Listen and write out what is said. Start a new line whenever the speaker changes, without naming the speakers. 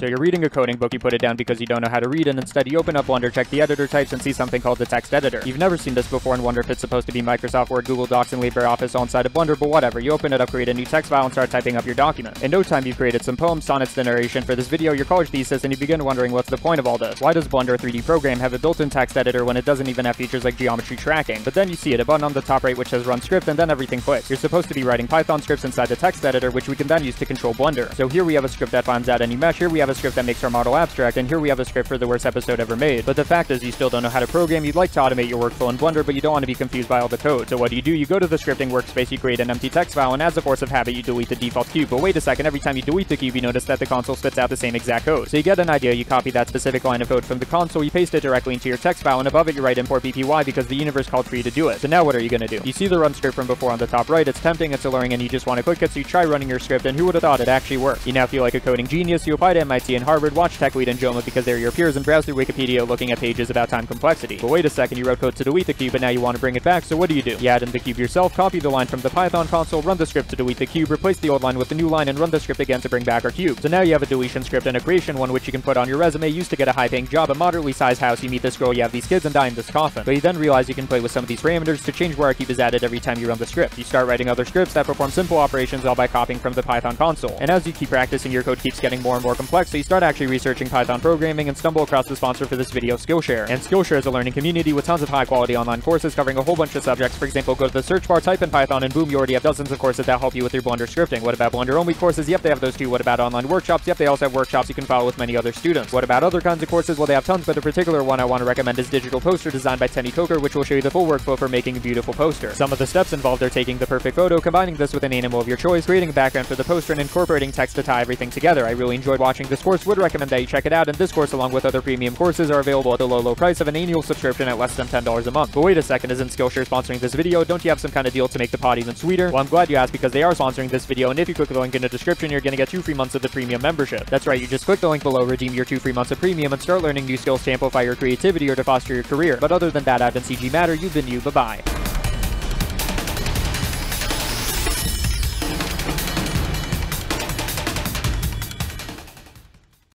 So you're reading a coding book, you put it down because you don't know how to read, and instead you open up Blender, check the editor types, and see something called the text editor. You've never seen this before and wonder if it's supposed to be Microsoft Word, Google Docs, and LibreOffice all inside of Blender, but whatever. You open it up, create a new text file, and start typing up your document. In no time, you've created some poems, sonnets, the narration for this video, your college thesis, and you begin wondering what's the point of all this. Why does Blender 3D program have a built-in text editor when it doesn't even have features like geometry tracking? But then you see it, a button on the top right which says run script, and then everything clicks. You're supposed to be writing Python scripts inside the text editor, which we can then use to control Blender. So here we have a script that finds out any mesh, here we have a script that makes our model abstract, and here we have a script for the worst episode ever made. But the fact is, you still don't know how to program, you'd like to automate your workflow in Blender, but you don't want to be confused by all the code. So what do you do? You go to the scripting workspace, you create an empty text file, and as a force of habit, you delete the default cube. But wait a second, every time you delete the cube, you notice that the console spits out the same exact code. So you get an idea, you copy that specific line of code from the console, you paste it directly into your text file, and above it you write import BPY because the universe called for you to do it. So now what are you gonna do? You see the run script from before on the top right, it's tempting, it's alluring, and you just want to click it, so you try running your script, and who would have thought it actually worked? You now feel like a coding genius, you apply to MIT and Harvard, watch TechLead and JOMA because they're your peers, and browse through Wikipedia looking at pages about time complexity. But wait a second, you wrote code to delete the cube, but now you want to bring it back, so what do you do? You add in the cube yourself, copy the line from the Python console, run the script to delete the cube, replace the old line with the new line, and run the script again to bring back our cube. So now you have a deletion script and a creation one which you can put on your resume, used to get a high-paying job, a moderately sized house, you meet this girl, you have these kids, and die in this coffin. But you then realize you can play with some of these parameters to change where our cube is added every time you run the script. You start writing other scripts that perform simple operations all by copying from the Python console. And as you keep practicing, your code keeps getting more and more complex, so you start actually researching Python programming and stumble across the sponsor for this video, Skillshare. And Skillshare is a learning community with tons of high-quality online courses covering a whole bunch of subjects. For example, go to the search bar, type in Python, and boom, you already have dozens of courses that help you with your Blender scripting. What about Blender-only courses? Yep, they have those too. What about online workshops? Yep, they also have workshops you can follow with many other students. What about other kinds of courses? Well, they have tons, but the particular one I want to recommend is Digital Poster designed by Tenny Coker, which will show you the full workflow for making a beautiful poster. Some of the steps involved are taking the perfect photo, combining this with an animal of your choice, creating a background for the poster, and incorporating text to tie everything together. I really enjoyed watching this course, would recommend that you check it out, and this course along with other premium courses are available at the low, low price of an annual subscription at less than $10 a month. But wait a second, isn't Skillshare sponsoring this video? Don't you have some kind of deal to make the pot even sweeter? Well, I'm glad you asked because they are sponsoring this video, and if you click the link in the description, you're gonna get two free months of the premium membership. That's right, you just click the link below, redeem your two free months of premium, and start learning new skills to amplify your creativity or to foster your career. But other than that, I've been CG Matter, you've been you, bye-bye.